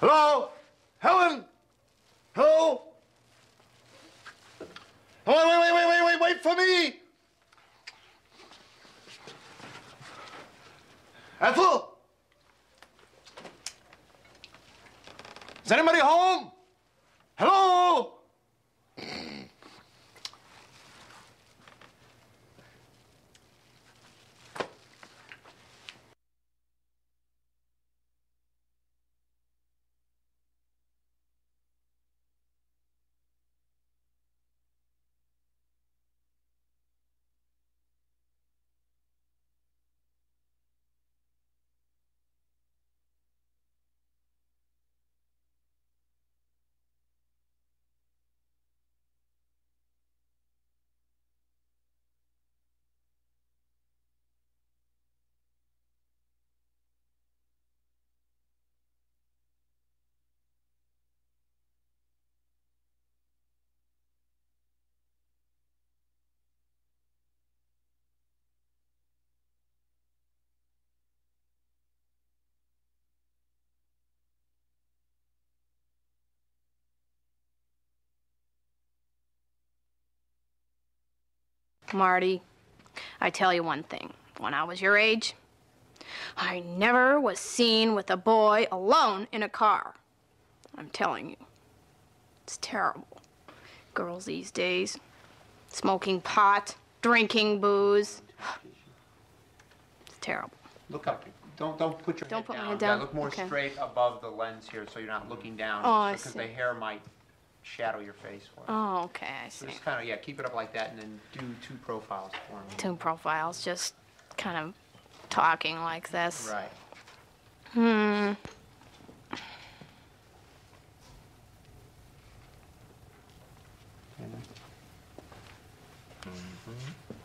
Hello? Helen? Hello? Wait, wait, wait, wait, wait, wait, wait for me! Ethel? Is anybody home? Hello? Marty, I tell you one thing. When I was your age, I never was seen with a boy alone in a car. I'm telling you. It's terrible. Girls these days, smoking pot, drinking booze. It's terrible. Look up. Don't, don't put your Don't head put my down. head Yeah, down? look more Okay. straight above the lens here so you're not looking down. Oh, I Because see. the hair might shadow your face. for. Oh, okay, I So see. just kind of, yeah, keep it up like that and then do two profiles for me. Two profiles, just kind of talking like this. Right. Hmm. Mhm.